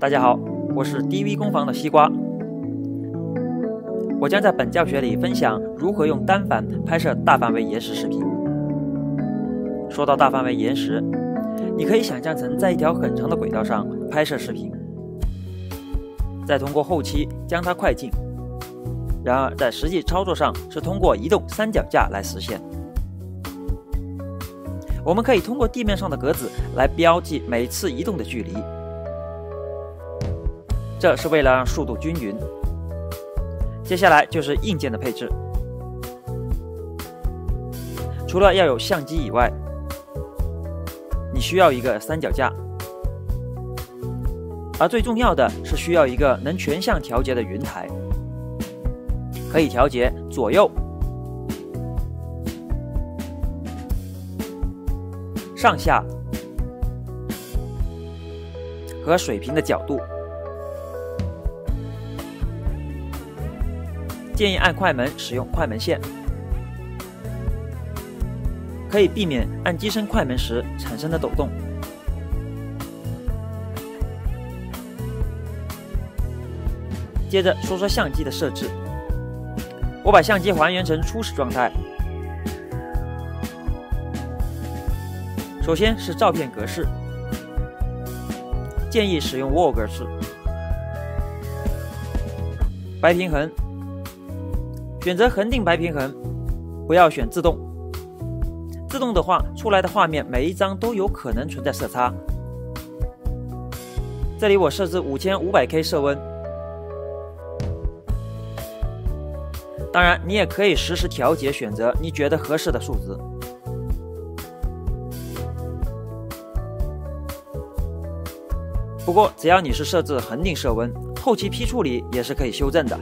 大家好，我是 DV 工坊的西瓜。我将在本教学里分享如何用单反拍摄大范围延时视频。说到大范围延时，你可以想象成在一条很长的轨道上拍摄视频，再通过后期将它快进。然而在实际操作上是通过移动三脚架来实现。我们可以通过地面上的格子来标记每次移动的距离。这是为了让速度均匀。接下来就是硬件的配置，除了要有相机以外，你需要一个三脚架，而最重要的是需要一个能全向调节的云台，可以调节左右、上下和水平的角度。建议按快门使用快门线，可以避免按机身快门时产生的抖动。接着说说相机的设置，我把相机还原成初始状态。首先是照片格式，建议使用 RAW 格式，白平衡。选择恒定白平衡，不要选自动。自动的话，出来的画面每一张都有可能存在色差。这里我设置五千五百 K 色温，当然你也可以实时调节，选择你觉得合适的数值。不过只要你是设置恒定色温，后期批处理也是可以修正的。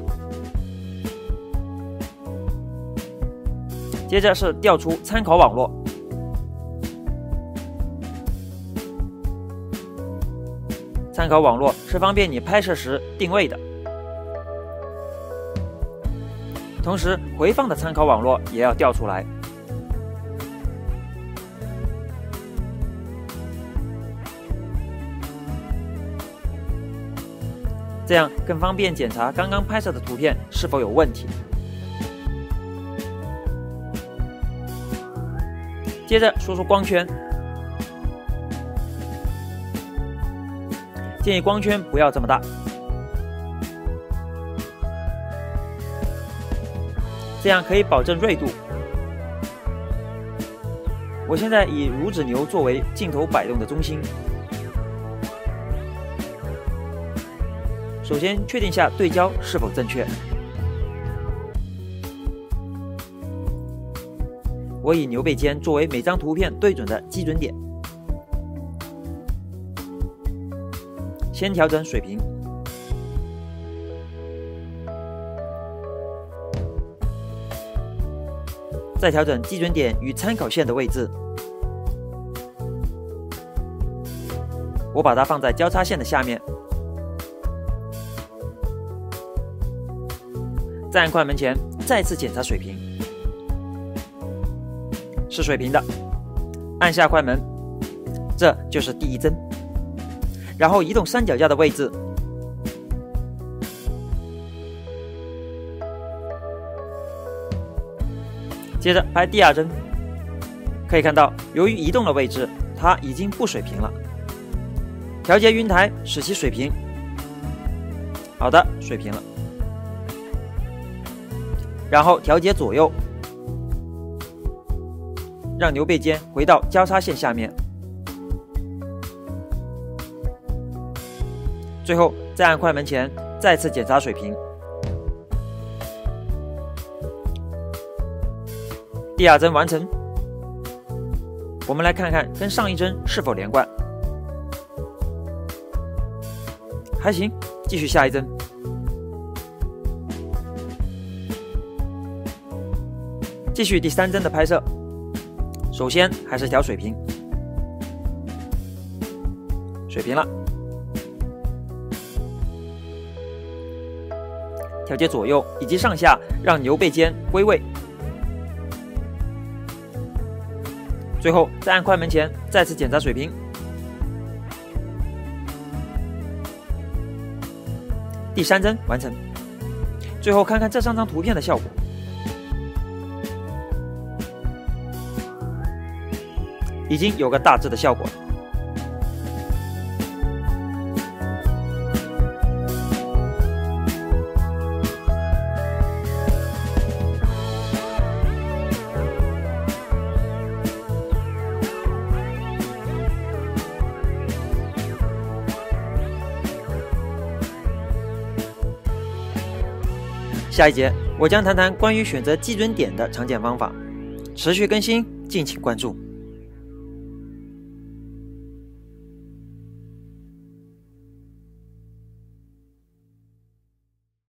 接着是调出参考网络，参考网络是方便你拍摄时定位的，同时回放的参考网络也要调出来，这样更方便检查刚刚拍摄的图片是否有问题。接着说说光圈，建议光圈不要这么大，这样可以保证锐度。我现在以乳子牛作为镜头摆动的中心，首先确定下对焦是否正确。我以牛背尖作为每张图片对准的基准点，先调整水平，再调整基准点与参考线的位置。我把它放在交叉线的下面，在按快门前再次检查水平。是水平的，按下快门，这就是第一帧。然后移动三脚架的位置，接着拍第二帧。可以看到，由于移动的位置，它已经不水平了。调节云台，使其水平。好的，水平了。然后调节左右。让牛背尖回到交叉线下面，最后再按快门前再次检查水平。第二帧完成，我们来看看跟上一帧是否连贯，还行，继续下一帧，继续第三帧的拍摄。首先还是调水平，水平了。调节左右以及上下，让牛背肩归位。最后再按快门前再次检查水平。第三帧完成。最后看看这三张图片的效果，已经有个大致的效果。下一节，我将谈谈关于选择基准点的常见方法，持续更新，敬请关注。